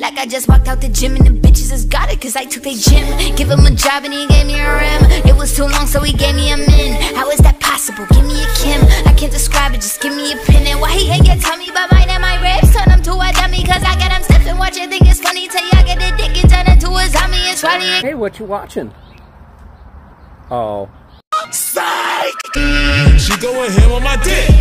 Like I just walked out the gym and the bitches has got it cause I took their gym. Give him a job and he gave me a rim. It was too long so he gave me a min. How is that possible? Give me a Kim. I can't describe it, just give me a pin. And why he ain't get tell me about mine and my ribs? Turn him to a dummy cause I got him stiff and watch it think it's funny till y'all get the dick and turn into a zombie and swallow Hey, what you watching? Oh. Psych! She going ham on my dick.